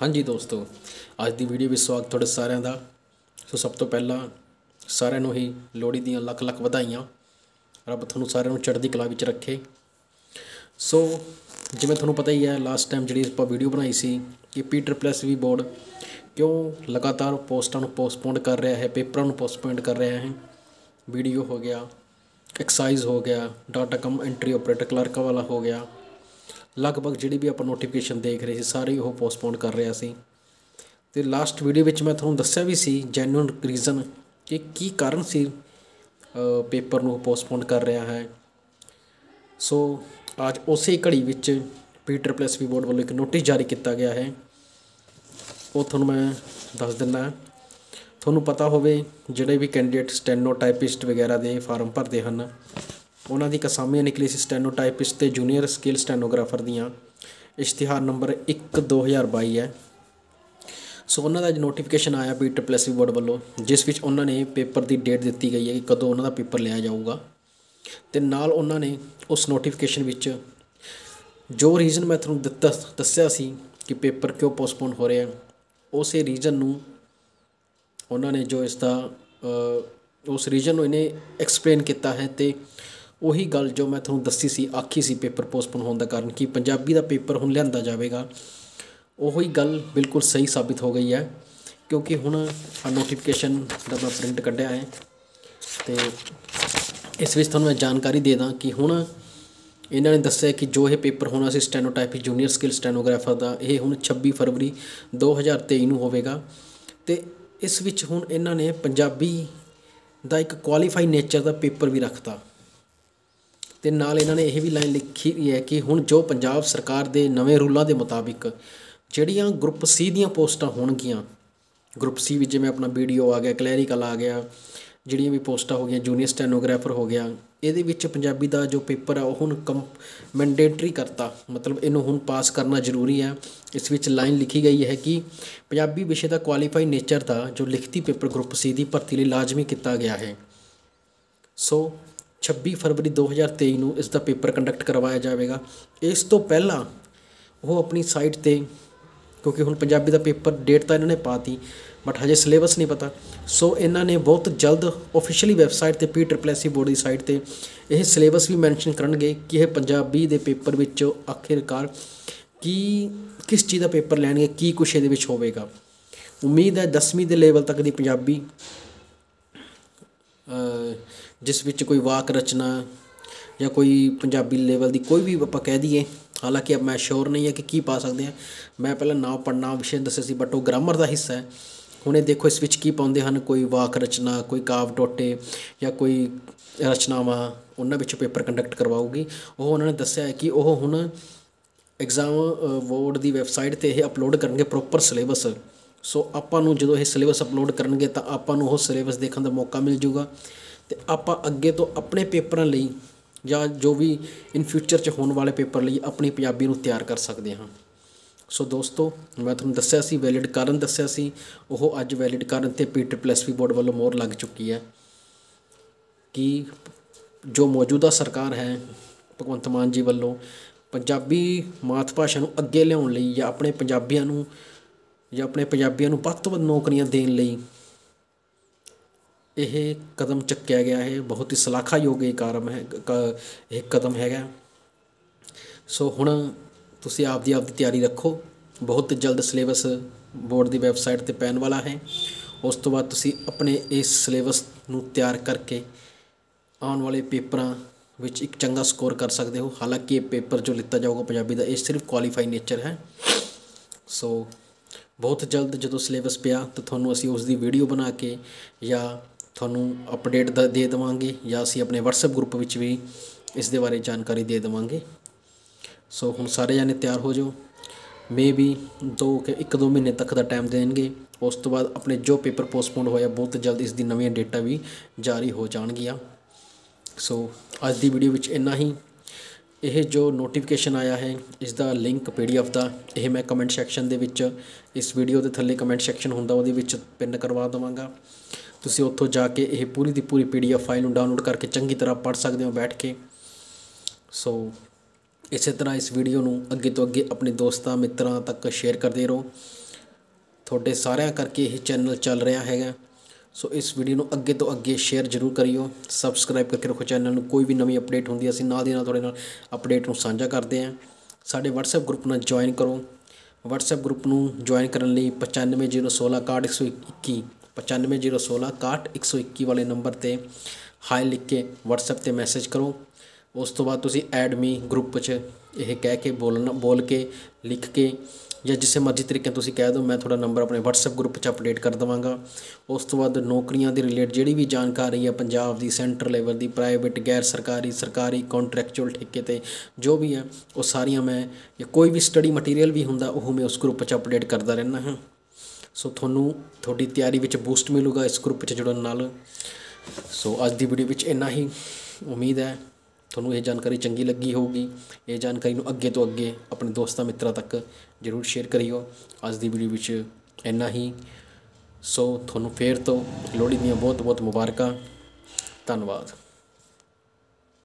ਹਾਂਜੀ ਦੋਸਤੋ, ਅੱਜ ਦੀ ਵੀਡੀਓ ਵਿੱਚ ਸਵਾਗਤ ਤੁਹਾਡੇ ਸਾਰਿਆਂ ਦਾ। ਸੋ ਸਭ ਤੋਂ ਪਹਿਲਾਂ ਸਾਰਿਆਂ ਨੂੰ ਹੀ ਲੋਹੜੀ ਦੀਆਂ ਲੱਖ ਲੱਖ ਵਧਾਈਆਂ। ਰੱਬ ਤੁਹਾਨੂੰ ਸਾਰਿਆਂ ਨੂੰ ਚੜ੍ਹਦੀ ਕਲਾ ਵਿੱਚ ਰੱਖੇ। ਸੋ ਜਿਵੇਂ ਤੁਹਾਨੂੰ ਪਤਾ ਹੀ ਹੈ ਲਾਸਟ ਟਾਈਮ ਜਿਹੜੀ ਆਪਾਂ ਵੀਡੀਓ ਬਣਾਈ ਸੀ ਕਿ ਪੀਟਰ ਪਲੱਸ ਵੀ ਬੋਰਡ ਕਿਉਂ ਲਗਾਤਾਰ ਪੋਸਟਾਂ ਨੂੰ ਪੋਸਟਪੋਨ ਕਰ ਰਿਹਾ ਹੈ, ਪੇਪਰਾਂ ਨੂੰ ਪੋਸਟਪੋਨ ਕਰ ਰਿਹਾ ਹੈ। ਵੀਡੀਓ ਹੋ ਗਿਆ ਐਕਸਾਈਜ਼ ਹੋ ਗਿਆ data cum entry operator clerk ਵਾਲਾ ਹੋ ਗਿਆ। ਲਗਭਗ ਜਿਹੜੀ ਵੀ ਆਪਾਂ ਨੋਟੀਫਿਕੇਸ਼ਨ ਦੇਖ ਰਹੇ ਸੀ, ਸਾਰੇ ਉਹ ਪੋਸਟਪੋਨ ਕਰ ਰਿਹਾ ਸੀ। ਤੇ ਲਾਸਟ ਵੀਡੀਓ ਵਿੱਚ ਮੈਂ ਤੁਹਾਨੂੰ ਦੱਸਿਆ ਵੀ ਸੀ ਜੈਨੂਇਨ ਰੀਜ਼ਨ ਕਿ ਕੀ ਕਾਰਨ ਸੀ ਪੇਪਰ ਨੂੰ ਪੋਸਟਪੋਨ ਕਰ ਰਿਹਾ ਹੈ। ਸੋ ਅੱਜ ਉਸੇ ਘੜੀ ਵਿੱਚ ਪੀਟਰ ਪਲੱਸ ਵੀ ਬੋਰਡ ਵੱਲੋਂ ਇੱਕ ਨੋਟਿਸ ਜਾਰੀ ਕੀਤਾ ਗਿਆ ਹੈ। ਉਹ ਤੁਹਾਨੂੰ ਮੈਂ ਦੱਸ ਦਿੰਦਾ ਤੁਹਾਨੂੰ ਪਤਾ ਹੋਵੇ, ਜਿਹੜੇ ਵੀ ਕੈਂਡੀਡੇਟ ਸਟੈਨੋਟਾਈਪਿਸਟ ਵਗੈਰਾ ਦੇ ਫਾਰਮ ਭਰਦੇ ਹਨ ਉਹਨਾਂ ਦੀ ਕਸਾਮੀਆਂ ਨਿਕਲੀ ਸੀ ਸਟੈਨੋਟਾਈਪਿਸਟ ਤੇ ਜੂਨੀਅਰ ਸਕਿੱਲ ਸਟੈਨੋਗ੍ਰਾਫਰ ਦੀਆਂ। ਇਸ਼ਤਿਹਾਰ ਨੰਬਰ 1 2022 ਹੈ। ਸੋ ਉਹਨਾਂ ਦਾ ਅੱਜ ਨੋਟੀਫਿਕੇਸ਼ਨ ਆਇਆ ਪੀਟਰ ਪਲੱਸ ਬੋਰਡ ਵੱਲੋਂ, ਜਿਸ ਵਿੱਚ ਉਹਨਾਂ ਨੇ ਪੇਪਰ ਦੀ ਡੇਟ ਦਿੱਤੀ ਗਈ ਹੈ ਕਿ ਕਦੋਂ ਉਹਨਾਂ ਦਾ ਪੇਪਰ ਲਿਆ ਜਾਊਗਾ। ਤੇ ਨਾਲ ਉਹਨਾਂ ਨੇ ਉਸ ਨੋਟੀਫਿਕੇਸ਼ਨ ਵਿੱਚ ਜੋ ਰੀਜ਼ਨ ਮੈਂ ਤੁਹਾਨੂੰ ਦਿੱਤਾ, ਦੱਸਿਆ ਸੀ ਕਿ ਪੇਪਰ ਕਿਉਂ ਪੋਸਟਪੋਨ ਹੋ ਰਿਹਾ, ਉਸੇ ਰੀਜ਼ਨ ਨੂੰ ਉਹਨਾਂ ਨੇ ਜੋ ਇਸ ਦਾ ਉਸ ਰੀਜ਼ਨ ਨੂੰ ਇਹਨੇ ਐਕਸਪਲੇਨ ਕੀਤਾ ਹੈ ਤੇ ਉਹੀ ਗੱਲ ਜੋ ਮੈਂ ਤੁਹਾਨੂੰ ਦੱਸੀ ਸੀ, ਆਖੀ ਸੀ ਪੇਪਰ ਪੋਸਟਪੋਨ ਹੋਣ ਦਾ ਕਾਰਨ ਕਿ ਪੰਜਾਬੀ ਦਾ ਪੇਪਰ ਹੁਣ ਲਿਆਂਦਾ ਜਾਵੇਗਾ। ਉਹੀ ਗੱਲ ਬਿਲਕੁਲ ਸਹੀ ਸਾਬਿਤ ਹੋ ਗਈ ਹੈ, ਕਿਉਂਕਿ ਹੁਣ ਨੋਟੀਫਿਕੇਸ਼ਨ ਦਾ ਮੈਂ ਪ੍ਰਿੰਟ ਕੱਢਿਆ ਹੈ ਤੇ ਇਸ ਵਿੱਚ ਤੁਹਾਨੂੰ ਮੈਂ ਜਾਣਕਾਰੀ ਦੇ ਦਾਂ ਕਿ ਹੁਣ ਇਹਨਾਂ ਨੇ ਦੱਸਿਆ ਕਿ ਜੋ ਇਹ ਪੇਪਰ ਹੋਣਾ ਸੀ ਸਟੈਨੋਟਾਈਪਿਕ ਜੂਨੀਅਰ ਸਕਿੱਲ ਸਟੈਨੋਗ੍ਰਾਫਰ ਦਾ, ਇਹ ਹੁਣ 26 ਫਰਵਰੀ 2023 ਨੂੰ ਹੋਵੇਗਾ। ਤੇ ਇਸ ਵਿੱਚ ਹੁਣ ਇਹਨਾਂ ਨੇ ਪੰਜਾਬੀ ਦਾ ਇੱਕ ਕੁਆਲੀਫਾਈ ਨੇਚਰ ਦਾ ਪੇਪਰ ਵੀ ਰੱਖਤਾ। ਤੇ ਨਾਲ ਇਹਨਾਂ ਨੇ ਇਹ ਵੀ ਲਾਈਨ ਲਿਖੀ ਹੈ ਕਿ ਹੁਣ ਜੋ ਪੰਜਾਬ ਸਰਕਾਰ ਦੇ ਨਵੇਂ ਰੂਲਾਂ ਦੇ ਮੁਤਾਬਿਕ ਜਿਹੜੀਆਂ ਗਰੁੱਪ ਸੀ ਦੀਆਂ ਪੋਸਟਾਂ ਹੋਣਗੀਆਂ ਗਰੁੱਪ ਸੀ ਵਿੱਚ ਜਿਵੇਂ ਆਪਣਾ ਵੀਡੀਓ ਆ ਗਿਆ, ਕਲੈਰੀਕਲ ਆ ਗਿਆ, ਜਿਹੜੀਆਂ ਵੀ ਪੋਸਟਾਂ ਹੋ ਗਈਆਂ, ਜੂਨੀਅਰ ਸਟੈਨੋਗ੍ਰਾਫਰ ਹੋ ਗਿਆ, ਇਹਦੇ ਵਿੱਚ ਪੰਜਾਬੀ ਦਾ ਜੋ ਪੇਪਰ ਆ ਉਹ ਹੁਣ ਕਮ ਮੈਂਡੇਟਰੀ ਕਰਤਾ, ਮਤਲਬ ਇਹਨੂੰ ਹੁਣ ਪਾਸ ਕਰਨਾ ਜ਼ਰੂਰੀ ਹੈ। ਇਸ ਵਿੱਚ ਲਾਈਨ ਲਿਖੀ ਗਈ ਹੈ ਕਿ ਪੰਜਾਬੀ ਵਿਸ਼ੇ ਦਾ ਕੁਆਲੀਫਾਈ ਨੇਚਰ ਦਾ ਜੋ ਲਿਖਤੀ ਪੇਪਰ ਗਰੁੱਪ ਸੀ ਦੀ ਭਰਤੀ ਲਈ ਲਾਜ਼ਮੀ ਕੀਤਾ ਗਿਆ ਹੈ। ਸੋ 26 ਫਰਵਰੀ 2023 ਨੂੰ ਇਸ ਦਾ ਪੇਪਰ ਕੰਡਕਟ ਕਰਵਾਇਆ ਜਾਵੇਗਾ। ਇਸ ਤੋਂ ਪਹਿਲਾਂ ਉਹ ਆਪਣੀ ਸਾਈਟ ਤੇ, ਕਿਉਂਕਿ ਹੁਣ ਪੰਜਾਬੀ ਦਾ ਪੇਪਰ ਡੇਟ ਤਾਂ ਇਹਨਾਂ ਨੇ ਪਾਤੀ ਬਟ ਹਜੇ ਸਿਲੇਬਸ ਨਹੀਂ ਪਤਾ। ਸੋ ਇਹਨਾਂ ਨੇ ਬਹੁਤ ਜਲਦ ਆਫੀਸ਼ੀਅਲੀ ਵੈਬਸਾਈਟ ਤੇ ਪੀ ਟ੍ਰਿਪਲ ਬੋਰਡ ਦੀ ਸਾਈਟ ਤੇ ਇਹ ਸਿਲੇਬਸ ਵੀ ਮੈਂਸ਼ਨ ਕਰਨਗੇ ਕਿ ਇਹ ਪੰਜਾਬੀ ਦੇ ਪੇਪਰ ਵਿੱਚ ਆਖਿਰਕਾਰ ਕੀ, ਕਿਸ ਚੀਜ਼ ਦਾ ਪੇਪਰ ਲੈਣਗੇ, ਕੀ ਕੁਛ ਇਹਦੇ ਵਿੱਚ ਹੋਵੇਗਾ। ਉਮੀਦ ਹੈ 10ਵੀਂ ਦੇ ਲੈਵਲ ਤੱਕ ਦੀ ਪੰਜਾਬੀ ਜਿਸ ਵਿੱਚ ਕੋਈ ਵਾਕ ਰਚਨਾ ਜਾਂ ਕੋਈ ਪੰਜਾਬੀ ਲੈਵਲ ਦੀ ਕੋਈ ਵੀ ਆਪਾਂ ਕਹਿ ਦਈਏ, ਹਾਲਾਂਕਿ ਅਬ ਮੈਂ ਸ਼ੋਰ ਨਹੀਂ ਹੈ ਕਿ ਕੀ ਪਾ ਸਕਦੇ ਆ ਮੈਂ ਪਹਿਲਾਂ ਨਾਮ ਪੜਨਾ ਵਿਸ਼ੇ ਦੱਸਿਆ ਸੀ ਬਟ ਉਹ ਗ੍ਰਾਮਰ ਦਾ ਹਿੱਸਾ ਹੈ। ਹੁਣ ਇਹ ਦੇਖੋ ਇਸ ਵਿੱਚ ਕੀ ਪਾਉਂਦੇ ਹਨ, ਕੋਈ ਵਾਕ ਰਚਨਾ, ਕੋਈ ਕਾਵ ਟੋਟੇ ਜਾਂ ਕੋਈ ਰਚਨਾਵਾਂ, ਉਹਨਾਂ ਵਿੱਚ ਪੇਪਰ ਕੰਡਕਟ ਕਰਵਾਉਗੀ ਉਹ ਉਹਨਾਂ ਨੇ ਦੱਸਿਆ ਹੈ ਕਿ ਉਹ ਹੁਣ ਐਗਜ਼ਾਮ ਬੋਰਡ ਦੀ ਵੈਬਸਾਈਟ ਤੇ ਇਹ ਅਪਲੋਡ ਕਰਨਗੇ ਪ੍ਰੋਪਰ ਸਿਲੇਬਸ ਸੋ ਆਪਾਂ ਨੂੰ ਜਦੋਂ ਇਹ ਸਿਲੇਬਸ ਅਪਲੋਡ ਕਰਨਗੇ ਤਾਂ ਆਪਾਂ ਨੂੰ ਉਹ ਸਿਲੇਬਸ ਦੇਖਣ ਦਾ ਮੌਕਾ ਮਿਲ ਜਾਊਗਾ। ਤੇ ਆਪਾਂ ਅੱਗੇ ਤੋਂ ਆਪਣੇ ਪੇਪਰਾਂ ਲਈ ਜਾਂ ਜੋ ਵੀ ਇਨ ਫਿਊਚਰ 'ਚ ਹੋਣ ਵਾਲੇ ਪੇਪਰ ਲਈ ਆਪਣੀ ਪੰਜਾਬੀ ਨੂੰ ਤਿਆਰ ਕਰ ਸਕਦੇ ਹਾਂ। ਸੋ ਦੋਸਤੋ, ਮੈਂ ਤੁਹਾਨੂੰ ਦੱਸਿਆ ਸੀ ਵੈਲਿਡ ਕਾਰਨ ਦੱਸਿਆ ਸੀ, ਉਹ ਅੱਜ ਵੈਲਿਡ ਕਾਰਨ ਤੇ ਪੀਟਰ ਪਲੱਸ ਵੀ ਬੋਰਡ ਵੱਲੋਂ ਮੋਹਰ ਲੱਗ ਚੁੱਕੀ ਹੈ ਕਿ ਜੋ ਮੌਜੂਦਾ ਸਰਕਾਰ ਹੈ, ਭਗਵੰਤ ਮਾਨ ਜੀ ਵੱਲੋਂ ਪੰਜਾਬੀ ਮਾਤ ਭਾਸ਼ਾ ਨੂੰ ਅੱਗੇ ਲਿਆਉਣ ਲਈ ਜਾਂ ਆਪਣੇ ਪੰਜਾਬੀਆਂ ਨੂੰ ਜਾਂ ਆਪਣੇ ਪੰਜਾਬੀਆਂ ਨੂੰ ਵੱਧ ਤੋਂ ਵੱਧ ਨੌਕਰੀਆਂ ਦੇਣ ਲਈ ਇਹ ਕਦਮ ਚੱਕਿਆ ਗਿਆ ਹੈ ਬਹੁਤ ਹੀ ਸਲਾਖਾਯੋਗ ਇਹ ਕਾਰਮ ਹੈ ਇਹ ਕਦਮ ਹੈਗਾ। ਸੋ ਹੁਣ ਤੁਸੀਂ ਆਪਦੀ ਆਪਦੀ ਤਿਆਰੀ ਰੱਖੋ। ਬਹੁਤ ਜਲਦ ਸਿਲੇਬਸ ਬੋਰਡ ਦੀ ਵੈਬਸਾਈਟ ਤੇ ਪੈਣ ਵਾਲਾ ਹੈ। ਉਸ ਤੋਂ ਬਾਅਦ ਤੁਸੀਂ ਆਪਣੇ ਇਸ ਸਿਲੇਬਸ ਨੂੰ ਤਿਆਰ ਕਰਕੇ ਆਉਣ ਵਾਲੇ ਪੇਪਰਾਂ ਵਿੱਚ ਇੱਕ ਚੰਗਾ ਸਕੋਰ ਕਰ ਸਕਦੇ ਹੋ। ਹਾਲਾਂਕਿ ਇਹ ਪੇਪਰ ਜੋ ਲਿੱਤਾ ਜਾਊਗਾ ਪੰਜਾਬੀ ਦਾ, ਇਹ ਸਿਰਫ ਕੁਆਲੀਫਾਈ ਨੇਚਰ ਹੈ। ਸੋ ਬਹੁਤ ਜਲਦ ਜਦੋਂ ਸਿਲੇਬਸ ਪਿਆ ਤਾਂ ਤੁਹਾਨੂੰ ਅਸੀਂ ਉਸ ਦੀ ਵੀਡੀਓ ਬਣਾ ਕੇ ਜਾਂ ਤੁਹਾਨੂੰ ਅਪਡੇਟ ਦੇ ਦੇਵਾਂਗੇ ਜਾਂ ਅਸੀਂ ਆਪਣੇ WhatsApp ਗਰੁੱਪ ਵਿੱਚ ਵੀ ਇਸ ਦੇ ਬਾਰੇ ਜਾਣਕਾਰੀ ਦੇ ਦੇਵਾਂਗੇ। ਸੋ ਹੁਣ ਸਾਰੇ ਜਾਨੇ ਤਿਆਰ ਹੋ ਜਾਓ। ਮੇ ਵੀ ਦੋ ਕਿ ਇੱਕ ਦੋ ਮਹੀਨੇ ਤੱਕ ਦਾ ਟਾਈਮ ਦੇਣਗੇ। ਉਸ ਤੋਂ ਬਾਅਦ ਆਪਣੇ ਜੋ ਪੇਪਰ ਪੋਸਟਪੋਨ ਹੋਇਆ, ਬਹੁਤ ਜਲਦ ਇਸ ਦੀ ਨਵੀਆਂ ਡੇਟਾ ਵੀ ਜਾਰੀ ਹੋ ਜਾਣਗੀਆਂ। ਸੋ ਅੱਜ ਦੀ ਵੀਡੀਓ ਵਿੱਚ ਇੰਨਾ ਹੀ। ਇਹ ਜੋ ਨੋਟੀਫਿਕੇਸ਼ਨ ਆਇਆ ਹੈ, ਇਸ ਦਾ ਲਿੰਕ ਪੀਡੀਐਫ ਦਾ, ਇਹ ਮੈਂ ਕਮੈਂਟ ਸੈਕਸ਼ਨ ਦੇ ਵਿੱਚ ਇਸ ਵੀਡੀਓ ਦੇ ਥੱਲੇ ਕਮੈਂਟ ਸੈਕਸ਼ਨ ਹੁੰਦਾ, ਉਹਦੇ ਵਿੱਚ ਪਿੰਨ ਕਰਵਾ ਦਵਾਂਗਾ। ਤੁਸੀਂ ਉੱਥੋਂ ਜਾ ਕੇ ਇਹ ਪੂਰੀ ਦੀ ਪੂਰੀ ਪੀਡੀਐਫ ਫਾਈਲ ਨੂੰ ਡਾਊਨਲੋਡ ਕਰਕੇ ਚੰਗੀ ਤਰ੍ਹਾਂ ਪੜ੍ਹ ਸਕਦੇ ਹੋ ਬੈਠ ਕੇ। ਸੋ ਇਸੇ ਤਰ੍ਹਾਂ ਇਸ ਵੀਡੀਓ ਨੂੰ ਅੱਗੇ ਤੋਂ ਅੱਗੇ ਆਪਣੇ ਦੋਸਤਾਂ, ਮਿੱਤਰਾਂ ਤੱਕ ਸ਼ੇਅਰ ਕਰਦੇ ਰਹੋ। ਤੁਹਾਡੇ ਸਾਰਿਆਂ ਕਰਕੇ ਇਹ ਚੈਨਲ ਚੱਲ ਰਿਹਾ ਹੈਗਾ। ਸੋ ਇਸ ਵੀਡੀਓ ਨੂੰ ਅੱਗੇ ਤੋਂ ਅੱਗੇ ਸ਼ੇਅਰ ਜ਼ਰੂਰ ਕਰਿਓ। ਸਬਸਕ੍ਰਾਈਬ ਕਰਕੇ ਰੱਖੋ ਚੈਨਲ ਨੂੰ। ਕੋਈ ਵੀ ਨਵੀਂ ਅਪਡੇਟ ਹੁੰਦੀ ਹੈ ਅਸੀਂ ਨਾਲ ਦੀ ਨਾਲ ਤੁਹਾਡੇ ਨਾਲ ਅਪਡੇਟ ਨੂੰ ਸਾਂਝਾ ਕਰਦੇ ਹਾਂ। ਸਾਡੇ WhatsApp ਗਰੁੱਪ ਨਾਲ ਜੁਆਇਨ ਕਰੋ। WhatsApp ਗਰੁੱਪ ਨੂੰ ਜੁਆਇਨ ਕਰਨ ਲਈ 950116 6121 95016 6121 ਵਾਲੇ ਨੰਬਰ ਤੇ ਹਾਈ ਲਿਖ ਕੇ WhatsApp ਤੇ ਮੈਸੇਜ ਕਰੋ। ਉਸ ਤੋਂ ਬਾਅਦ ਤੁਸੀਂ ਐਡ ਮੀ ਗਰੁੱਪ 'ਚ ਇਹ ਕਹਿ ਕੇ ਬੋਲਣਾ, ਬੋਲ ਕੇ ਲਿਖ ਕੇ ਜਾਂ ਜਿਸੇ ਮਰਜ਼ੀ ਤਰੀਕੇ ਤੁਸੀਂ ਕਹਿ ਦਿਓ, ਮੈਂ ਤੁਹਾਡਾ ਨੰਬਰ ਆਪਣੇ WhatsApp ਗਰੁੱਪ 'ਚ ਅਪਡੇਟ ਕਰ ਦੇਵਾਂਗਾ। ਉਸ ਤੋਂ ਬਾਅਦ ਨੌਕਰੀਆਂ ਦੇ ਰਿਲੇਟ ਜਿਹੜੀ ਵੀ ਜਾਣਕਾਰੀ ਹੈ, ਪੰਜਾਬ ਦੀ ਸੈਂਟਰ ਲੈਵਲ ਦੀ ਪ੍ਰਾਈਵੇਟ ਗੈਰ ਸਰਕਾਰੀ ਸਰਕਾਰੀ ਕੰਟਰੈਕਚੁਅਲ ਠੇਕੇ ਤੇ ਜੋ ਵੀ ਹੈ, ਉਹ ਸਾਰੀਆਂ ਮੈਂ ਜਾਂ ਕੋਈ ਵੀ ਸਟੱਡੀ ਮਟੀਰੀਅਲ ਵੀ ਹੁੰਦਾ, ਉਹ ਮੈਂ ਉਸ ਗਰੁੱਪ 'ਚ ਅਪਡੇਟ ਕਰਦਾ ਰਹਿੰਦਾ ਹਾਂ। ਸੋ ਤੁਹਾਨੂੰ ਤੁਹਾਡੀ ਤਿਆਰੀ ਵਿੱਚ ਬੂਸਟ ਮਿਲੂਗਾ ਇਸ ਗਰੁੱਪ 'ਚ ਜੁੜਨ ਨਾਲ। ਸੋ ਅੱਜ ਦੀ ਵੀਡੀਓ ਵਿੱਚ ਇੰਨਾ ਹੀ। ਉਮੀਦ ਹੈ ਤੁਹਾਨੂੰ ਇਹ ਜਾਣਕਾਰੀ ਚੰਗੀ ਲੱਗੀ ਹੋਊਗੀ। ਇਹ ਜਾਣਕਾਰੀ ਨੂੰ ਅੱਗੇ ਤੋਂ ਅੱਗੇ ਆਪਣੇ ਦੋਸਤਾਂ ਮਿੱਤਰਾਂ ਤੱਕ ਜ਼ਰੂਰ ਸ਼ੇਅਰ ਕਰਿਓ। ਅੱਜ ਦੀ ਵੀਡੀਓ ਵਿੱਚ ਇੰਨਾ ਹੀ। ਸੋ ਤੁਹਾਨੂੰ ਫੇਰ ਤੋਂ ਲੋਹੜੀ ਦੀਆਂ ਬਹੁਤ ਬਹੁਤ ਮੁਬਾਰਕਾਂ। ਧੰਨਵਾਦ।